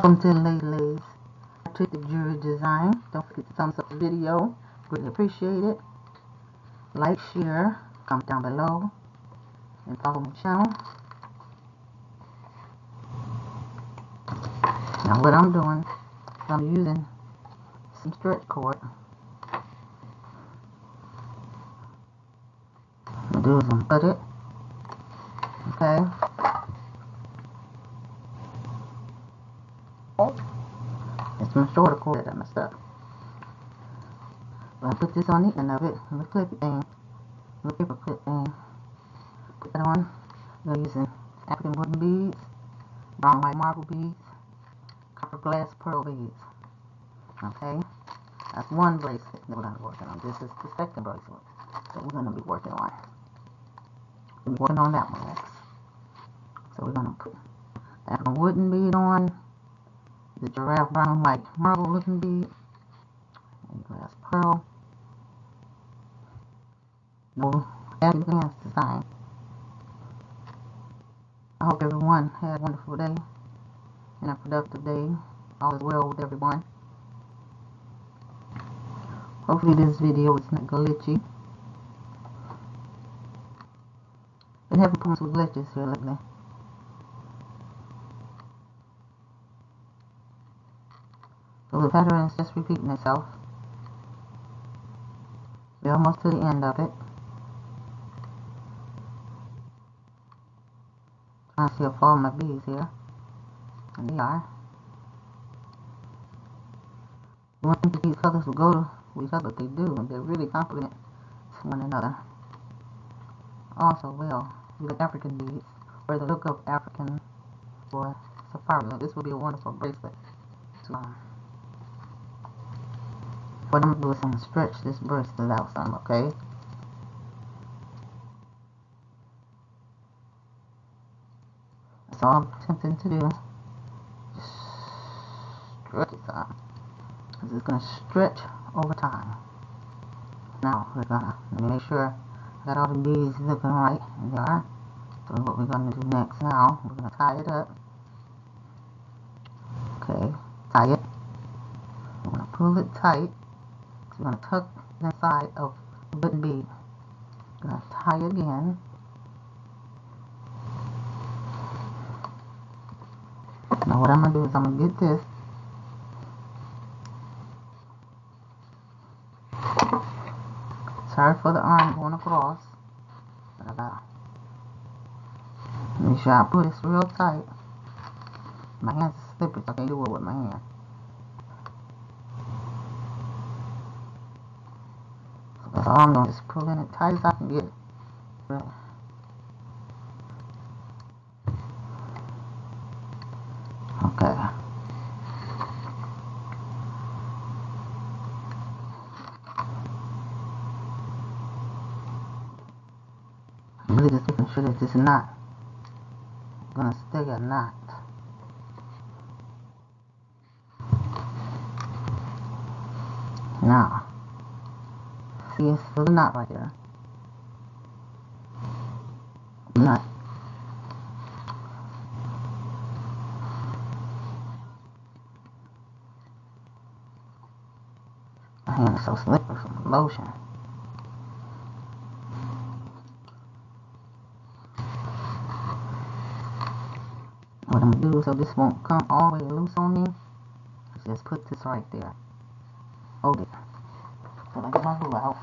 Welcome to Lady Lays. I took the jewelry design. Don't forget to thumbs up the video. Greatly appreciate it. Like, share, comment down below, and follow my channel. Now what I'm doing, I'm using some stretch cord. What I'm do is I'm cut it. Okay. It's some shorter cord that I messed up. I put this on the end of it, the clip thing, the paper clip thing. Put that on. We're using African wooden beads, brown white marble beads, copper glass pearl beads. Okay? That's one bracelet that we're going to be working on. This is the second bracelet that we're going to be working on. We'll be working on that one next. So we're going to put that wooden bead on the giraffe brown white marble looking bead, and glass pearl, no advanced design. I hope everyone had a wonderful day and a productive day. All is well with everyone. Hopefully this video is not glitchy. Been having problems with glitches here lately. The pattern is just repeating itself. We're almost to the end of it. Trying to see if all my bees here. And they are. Wouldn't think these colors will go to each other, they do. And they're really complement to one another. Also, well, got African beads, or the look of African or safari. This will be a wonderful bracelet. To do um, is I'm going to stretch this bracelet out some, okay? That's all I'm attempting to do. Just stretch it some. Because it's going to stretch over time. Now, we're going to make sure that all the beads looking right. And they are. So what we're going to do next now, we're going to tie it up. Okay, tie it. I'm going to pull it tight. We're going to tuck the side of the button bead. Going to tie again. Now what I'm going to do is I'm going to get this. Sorry for the arm going across. But I got Make sure I put this real tight. My hands are slippery, so I can't do it with my hand. Going to just pull in it tight as I can get it. Okay. I'm really just making sure that this knot is going to stay a knot. Now, See, it's still a knot right here. Knot. My hand is so slippery from the lotion. What I'm gonna do so this won't come all the way loose on me, just put this right there. Hold it. So I get my glue out.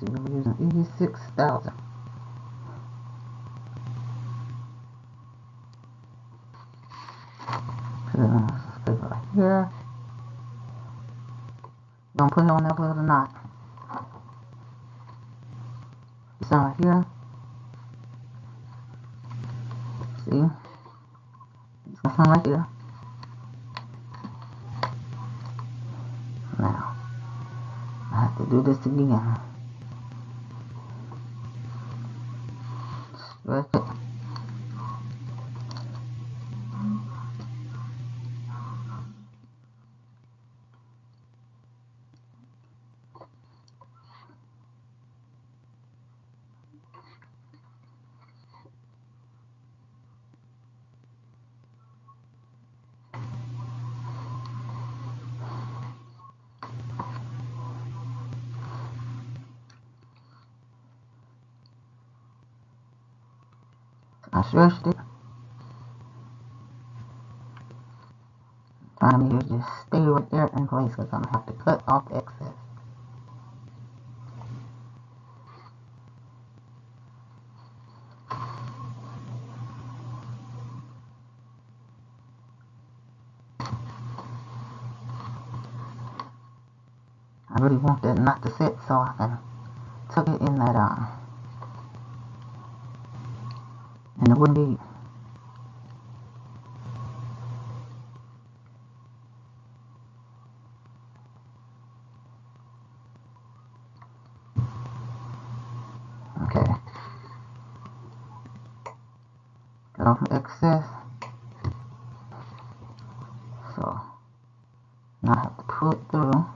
So we're using E6000. Put it right here. Don't put it on that little knot. It's right here. See? Got some right here. Now, I have to do this again. Stretch it. I stretched it. To just stay right there in place because I'm going to have to cut off excess. I really want that not to sit so I can tuck it in that um in the wooden bead. Okay. Off excess. So now I have to pull it through.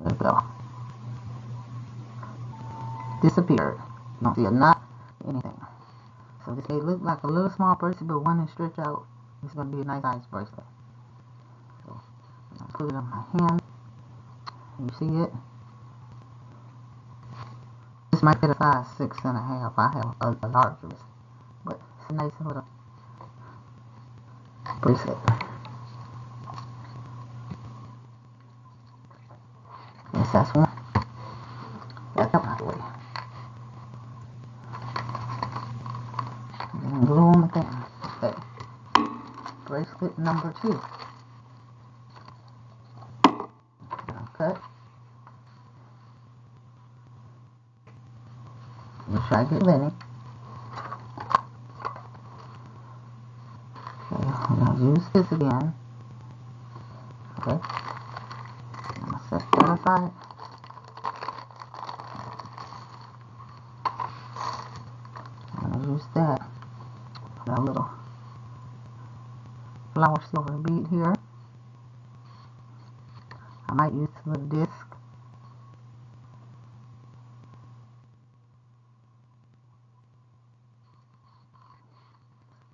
There we go. Disappeared. Don't see a knot, anything. So this may look like a little small bracelet, but when is stretch out. It's going to be a nice ice bracelet. So I'm put it on my hand. You see it? This might be a size six and a half. I have a, a larger but it's a nice little bracelet. Yes, that's one. That's up out of the way. And then glue on the thing. Okay. Bracelet number two. Cut. Let's try to get ready. Okay, I'm gonna use this again. Okay. I'm gonna set that aside. I'm gonna use that. Got a little flower silver bead here. I might use a little disc.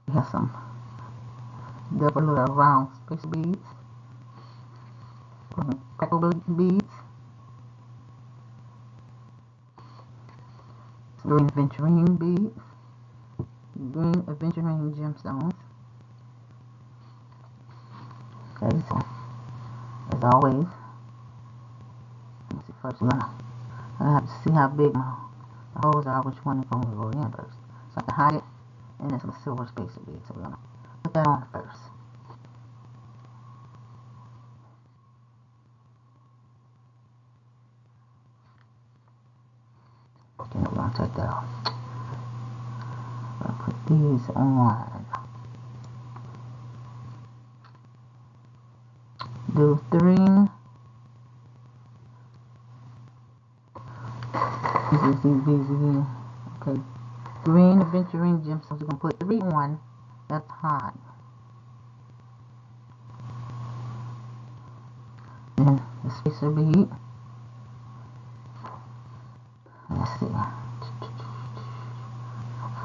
We have some double little round space beads. Pepper beads. Green aventurine beads. Green aventurine gemstones. Okay, so as always, let me see first. I'm gonna, gonna have to see how big my the holes are, which one is to go in first. So I can hide it, and then some silver spacer beads. So we're gonna put that on first. Then we're gonna take that off. I'll put these on. Again. Okay. Green aventurine gemstones. We're gonna put three on. That's hot. Then the spacer bead. Let's see.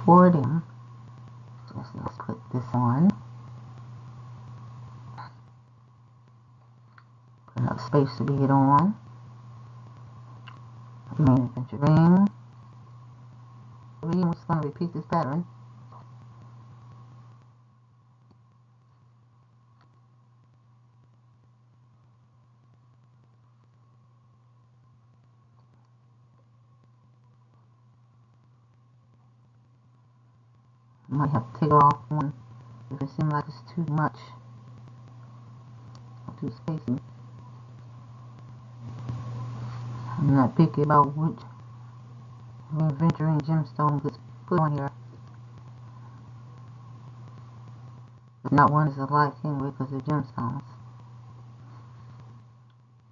Four of them. Just let's put this on. Put another spacer bead on. Main aventurine. We're just going to repeat this pattern. Might have to take off one if it seems like it's too much. Too spacey. I'm not picky about which aventurine gemstone gets put on here. But not one is alike anyway because they're gemstones.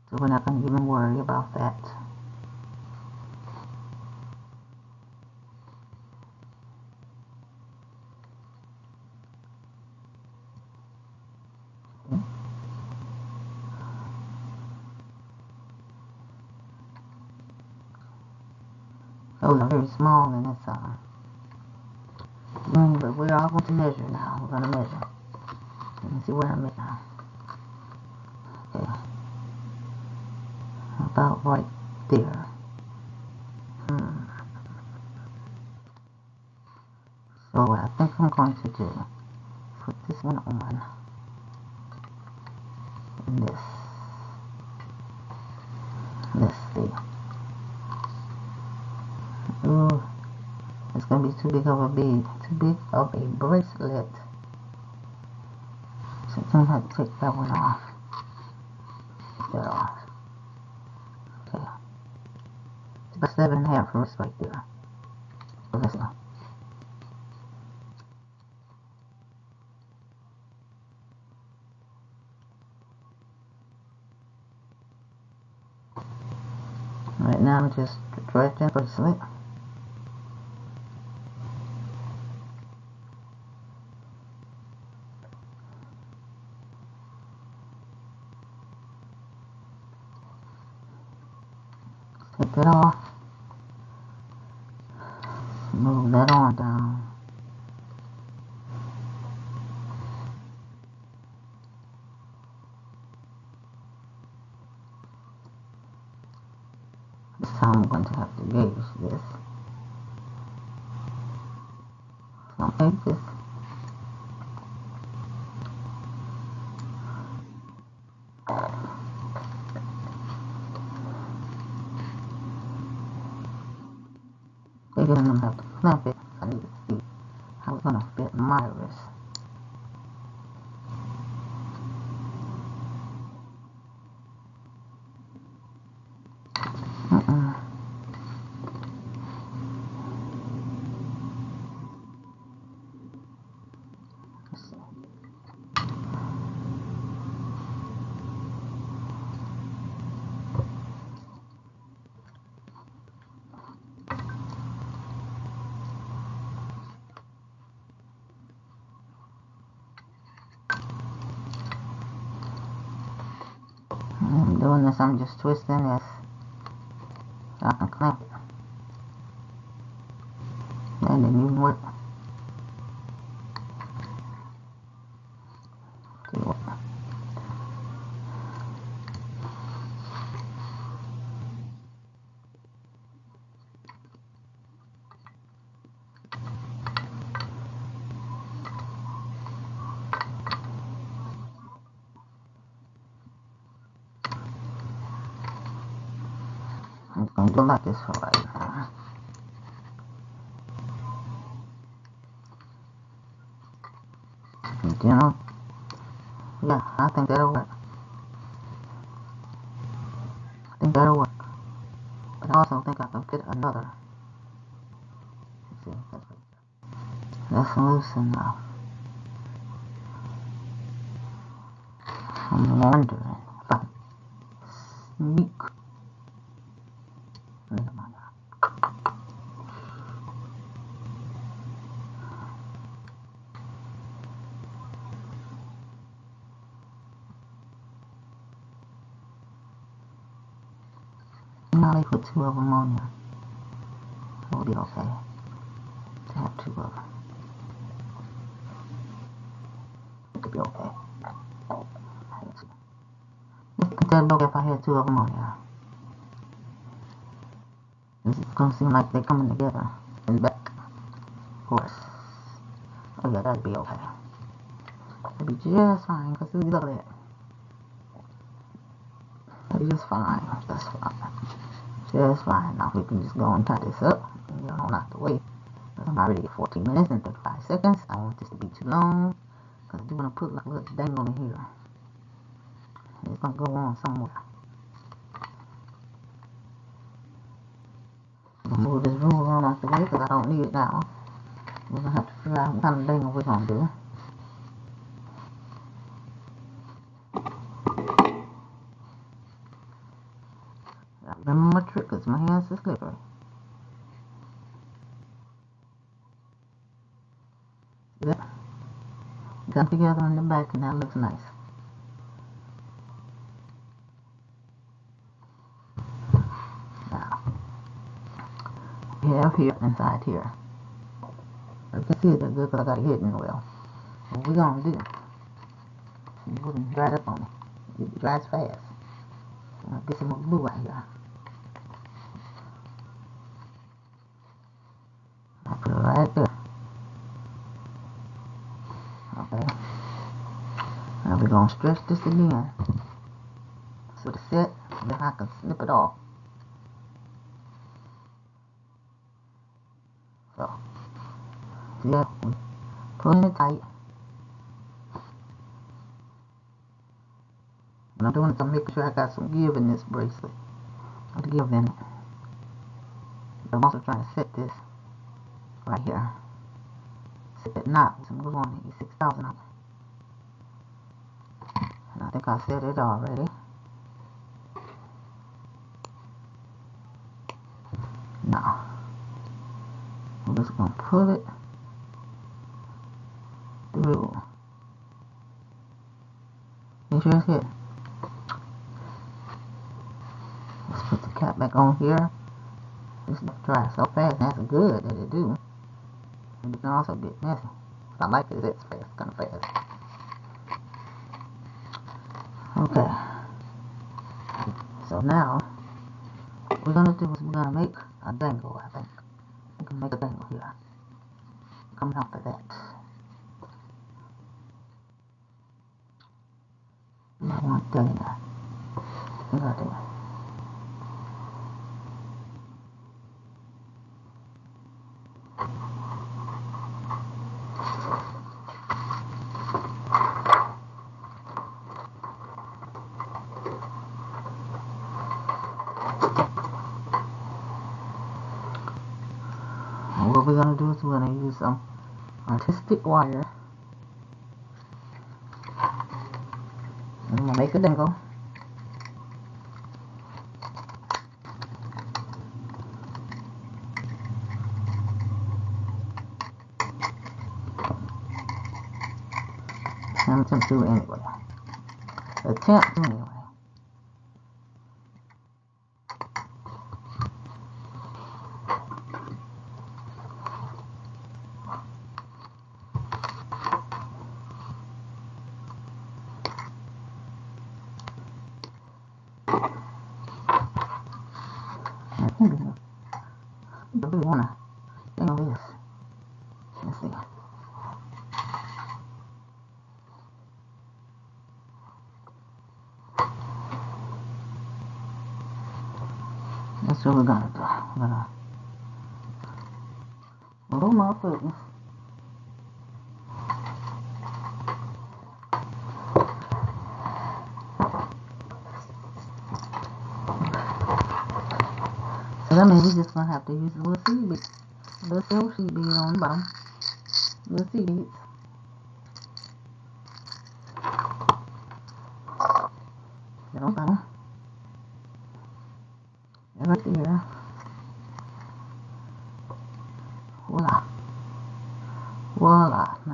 So we're not going to even worry about that. Those are very small in this uh, ring, but we're all going to measure now. We're going to measure. Let me see where I'm at. Okay. About right there. Hmm. So what I think I'm going to do, put this one on, and this. Let's see. Ooh, it's going to be too big of a bead, too big of a bracelet. So I'm to take that one off. That off. Okay. It's about seven and a half us right there. So let's go. Right now I'm just that bracelet. Take it off. Move that on down. This time I'm going to have to gauge this. So make this I'm to have to clamp it. I need to see how it's to fit my wrist. Mm-mm. Let's see. I'm doing this, I'm just twisting this so I can clamp it. That didn't even work. See what? Gonna this for right. You know? Yeah, I think that'll work. I think that'll work. But I also think I can fit another. Let's see, that's, loose enough. I'm wondering if I sneak. Put two of there. So it'll be okay to have two of them. It could be okay. That look if I had two of there. This is gonna seem like they're coming together the back. Of course. Oh yeah, that'd be okay. That'd be just fine, because look at that. That'd be just fine. Just fine. Now we can just go and tie this up on out the way. Because I'm already at 14 minutes and 35 seconds. I don't want this to be too long. Because I do want to put like a little dangle in here. It's going to go on somewhere. Move this ruler on off the way because I don't need it now. We're gonna have to figure out what kind of dangle we're gonna do. I because my hands are slippery. Yep. Come together in the back and that looks nice. Now, we have here inside here. You can see that good because I got it hidden well. What we gonna do? You wouldn't dry up on me. It dries fast. I'll get some more glue out here. I'll put it there. Okay. Now we're gonna stretch this again. So the set, then I can snip it off. So, yeah, pulling it tight. And I'm doing this, I'm making sure I got some give in this bracelet. I'll give in it. I'm also trying to set this right here. Set that knot with some glue on it. 6,000 on it. And I think I said it already. Now, I'm just going to pull it through. Make sure it's hit. Let's put the cap back on here. This dry so fast, and that's good that it do. Can also get messy. I like it, it's fast, kind of fast. Okay. So now, what we're gonna do is we're gonna make a dangle, I think. We can make a dangle here. Coming off of that. I want that. Right there. And what we're gonna do is we're gonna use some artistic wire. I'm gonna make a dangle. I'm attempt to anyway. Attempt anyway. I think it's- I really wanna think of this. Let's see. That's what we're gonna do. We're gonna foot. So that means we're just gonna have to use a little seed bead. Little silver seed bead on the bottom. Little seed beads. On bottom. And right there.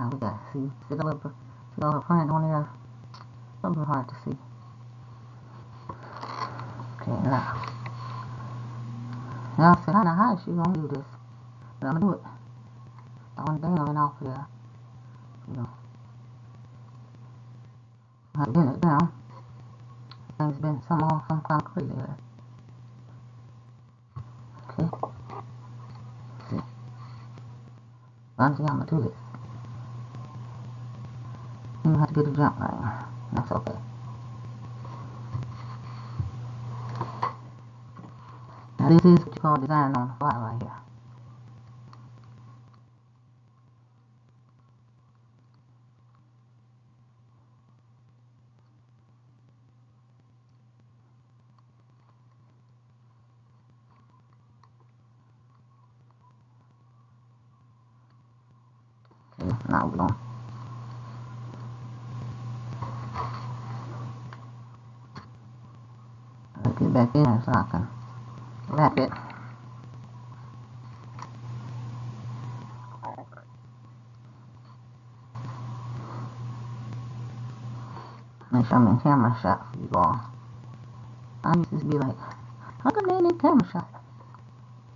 Now got see see the little print on there. A little hard to see. Okay, now. Now I said, I know how she gonna do this. But I'm gonna do it. Throwing down off here. You know. I have to it down. Things been some all some of there. Okay. See. I'm gonna do this. You have to get a jump right. That's okay. Now this is what you call design on the fly right here. Now we're going. Get back in there so I can wrap it. Make sure I'm in camera shot for you all. I used to be like, how come they ain't in camera shot?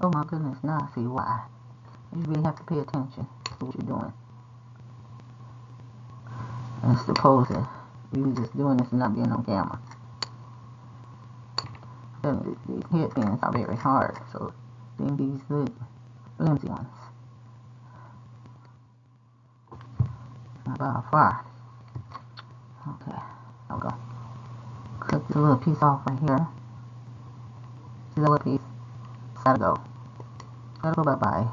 Oh my goodness, now I see why. You really have to pay attention to what you're doing. As opposed to you just doing this and not being on camera. Then These headbands are very hard, so then these good flimsy ones. About far. Okay, I'll go. Clip this little piece off right here. See that little piece? Gotta go. Gotta go bye bye.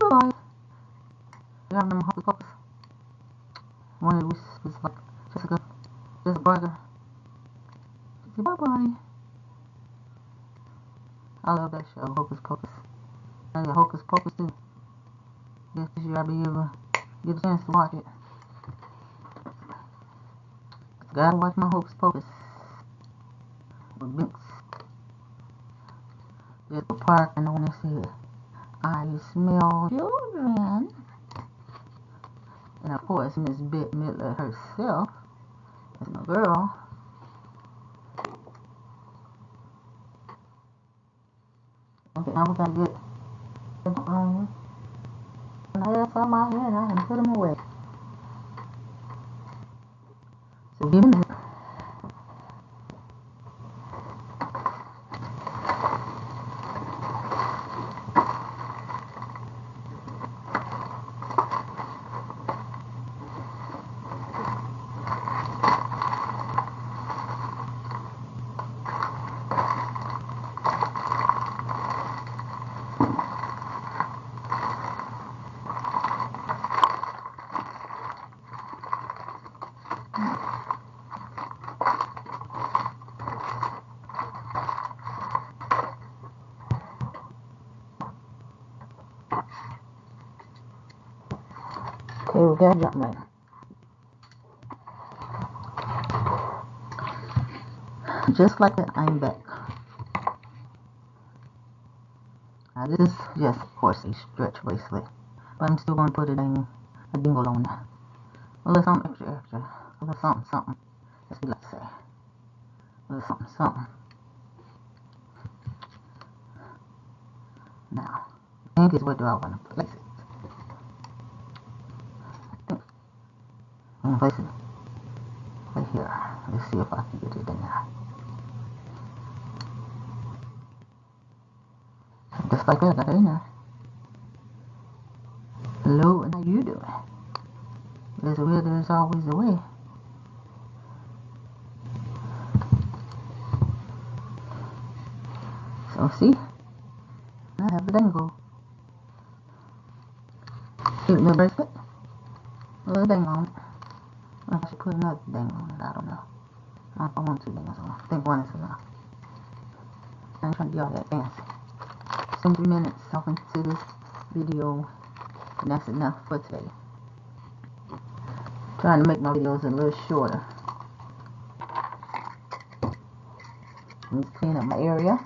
Bye bye. You remember Hocus Pocus? One of these was like Jessica, Jessica Brother. Say bye bye. I love that show, Hocus Pocus. I got Hocus Pocus too. Guess this year I'll be able to get a chance to watch it. Gotta watch my Hocus Pocus. With Binx. There's a park and I wanna see I smell children. And of course Miss Bette Midler herself is my girl. Gotta get the um, and I have some out here and I can put them away. So give me got jump right. Just like that, I'm back. Now this is just, of course, a stretch bracelet, but I'm still going to put it in a dingle on. A little something extra, extra. A little something, something. We like to say. A little something, something. Now, thing is, where do I want to place it? Place it right here. Let's see if I can get it in there. Just like that, got it in there. Hello, and how you doing? There's a way, there's always a way. So see, I have a dangle. Get my bracelet. A little dangle on it. Dangle on it, I don't know. I don't want two dangles on. I think one is enough. I'm trying to be all that fancy. 73 minutes talking to this video, and that's enough for today. Trying to make my videos a little shorter. Let me clean up my area.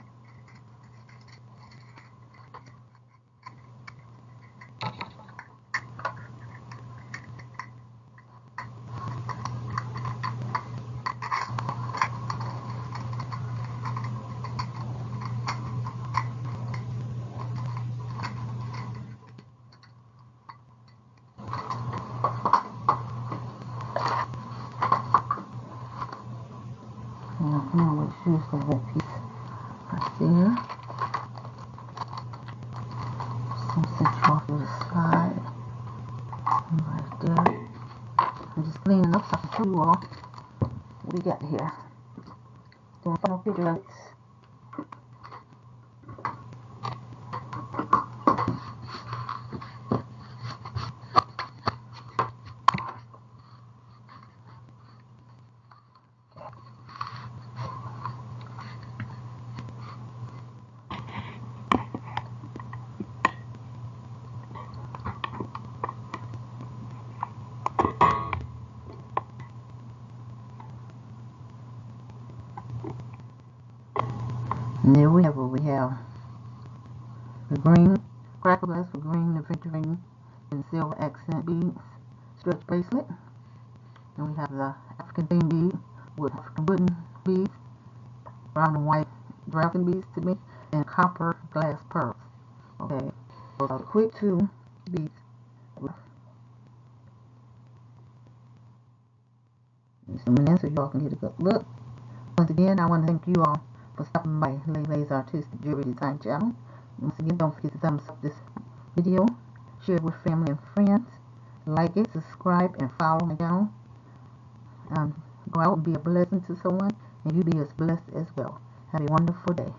Now, come on, let's use that piece right there. Some cinch off to the side. Right there. I can show you all we got here. Doing final figure eights. And there we have what we have. The green cracker glass for green, ring, and silver accent beads, stretch bracelet. And we have the African theme bead with African wooden beads, brown and white dragon beads to me, and copper glass pearls. Okay, so the quick two beads. Zoom in so y'all can get a good look. Once again, I want to thank you all for stopping by Laylay's Artistic Jewelry Design channel. Once again, don't forget to thumbs up this video, share it with family and friends, like it, subscribe, and follow my channel. Um, go out and be a blessing to someone, and you be as blessed as well. Have a wonderful day.